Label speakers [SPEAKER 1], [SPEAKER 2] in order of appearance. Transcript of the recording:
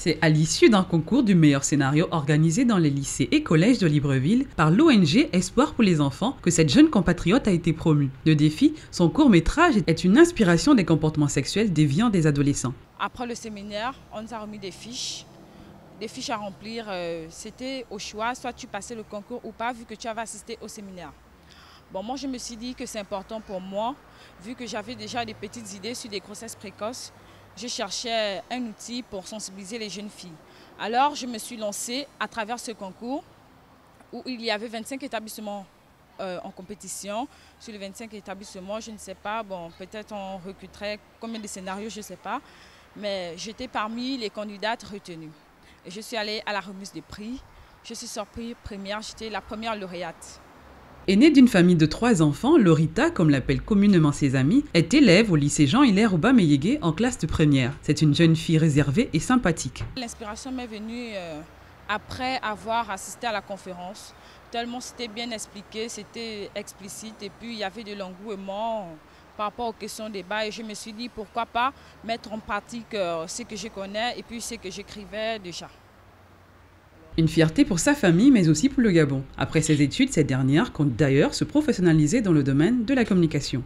[SPEAKER 1] C'est à l'issue d'un concours du meilleur scénario organisé dans les lycées et collèges de Libreville par l'ONG Espoir pour les enfants que cette jeune compatriote a été promue. Le défi, son court métrage est une inspiration des comportements sexuels déviants des adolescents.
[SPEAKER 2] Après le séminaire, on nous a remis des fiches, des fiches à remplir. Euh, c'était au choix, soit tu passais le concours ou pas, vu que tu avais assisté au séminaire. Bon, moi, je me suis dit que c'est important pour moi, vu que j'avais déjà des petites idées sur des grossesses précoces je cherchais un outil pour sensibiliser les jeunes filles. Alors, je me suis lancée à travers ce concours où il y avait 25 établissements euh, en compétition. Sur les 25 établissements, je ne sais pas, bon, peut-être on recruterait combien de scénarios, je ne sais pas. Mais j'étais parmi les candidates retenues. Et je suis allée à la remise des prix. Je suis sortie première, j'étais la première lauréate.
[SPEAKER 1] Née d'une famille de trois enfants, Lorita, comme l'appellent communément ses amis, est élève au lycée Jean-Hilaire Aubameyégué en classe de première. C'est une jeune fille réservée et sympathique.
[SPEAKER 2] L'inspiration m'est venue euh, après avoir assisté à la conférence. Tellement c'était bien expliqué, c'était explicite et puis il y avait de l'engouement par rapport aux questions débat et je me suis dit pourquoi pas mettre en pratique euh, ce que je connais et puis ce que j'écrivais déjà.
[SPEAKER 1] Une fierté pour sa famille, mais aussi pour le Gabon. Après ses études, cette dernière compte d'ailleurs se professionnaliser dans le domaine de la communication.